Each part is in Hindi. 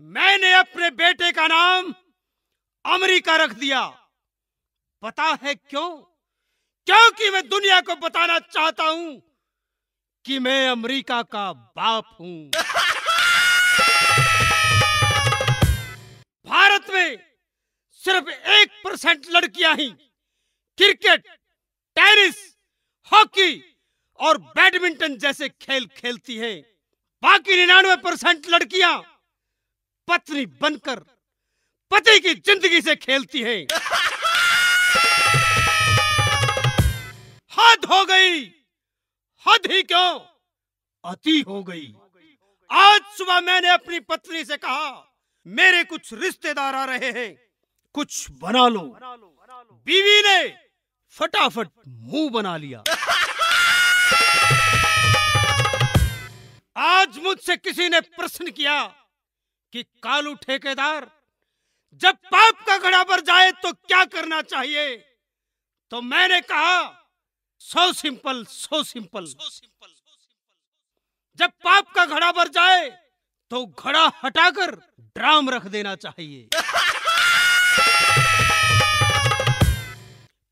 मैंने अपने बेटे का नाम अमेरिका रख दिया। पता है क्यों? क्योंकि मैं दुनिया को बताना चाहता हूँ कि मैं अमेरिका का बाप हूँ। भारत में सिर्फ़ एक परसेंट लड़कियाँ ही। क्रिकेट, टेनिस, हॉकी और बैडमिंटन जैसे खेल खेलती हैं। बाकी निन्यानवे परसेंट लड़कियाँ पत्नी बनकर पति की ज़िंदगी से खेलती हैं। हद हो गई, हद ही क्यों? अति हो गई। आज सुबह मैंने अपनी पत्नी से कहा, मेरे कुछ रिश्तेदार आ रहे हैं, कुछ बना लो। बीवी ने फटाफट मुँह बना लिया। आज मुझसे किसी ने प्रश्न किया कि कालू ठेकेदार, जब पाप का घड़ा पर जाए तो क्या करना चाहिए? तो मैंने कहा, so simple so simple. So simple जब पाप का घड़ा पर जाए तो घड़ा हटाकर ड्राम रख देना चाहिए।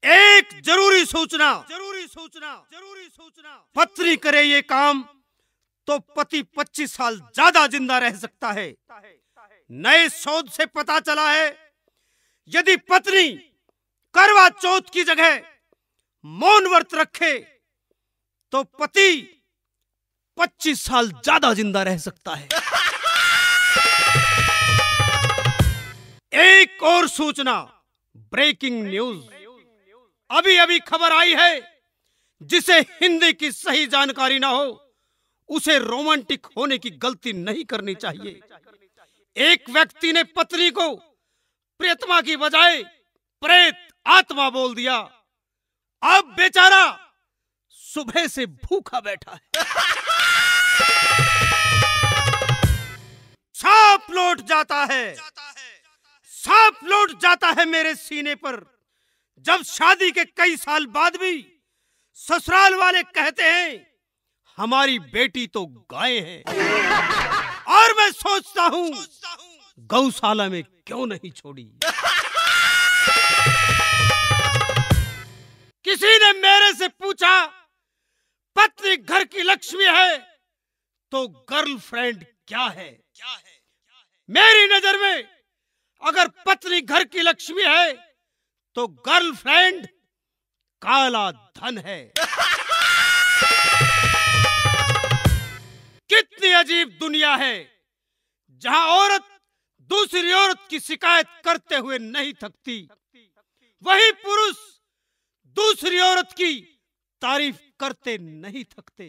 एक ज़रूरी सूचना ज़रूरी सूचना ज़रूरी सूचना। पत्नी करे ये काम तो पति 25 साल ज़्यादा ज़िंदा रह सकता है। नए शोध से पता चला है, यदि पत्नी करवा चौथ की जगह मौन व्रत रखे तो पति 25 साल ज़्यादा ज़िंदा रह सकता है। एक और सूचना, ब्रेकिंग न्यूज़। अभी अभी खबर आई है, जिसे हिंदी की सही जानकारी ना हो। उसे रोमांटिक होने की गलती नहीं करनी चाहिए। एक व्यक्ति ने पत्नी को प्रेतमा की बजाय प्रेत आत्मा बोल दिया। अब बेचारा सुबह से भूखा बैठा है। सांप लौट जाता है। सांप लौट जाता है मेरे सीने पर। जब शादी के कई साल बाद भी ससुराल वाले कहते हैं हमारी बेटी तो गाय है। और मैं सोचता हूँ, गौशाला में क्यों नहीं छोड़ी? किसी ने मेरे से पूछा, पत्नी घर की लक्ष्मी है तो गर्लफ्रेंड क्या है? क्या है मेरी नज़र में, अगर पत्नी घर की लक्ष्मी है तो गर्लफ्रेंड काला धन है। कितनी अजीब दुनिया है, जहाँ औरत दूसरी औरत की शिकायत करते हुए नहीं थकती। वही पुरुष दूसरी औरत की तारीफ़ करते नहीं थकते।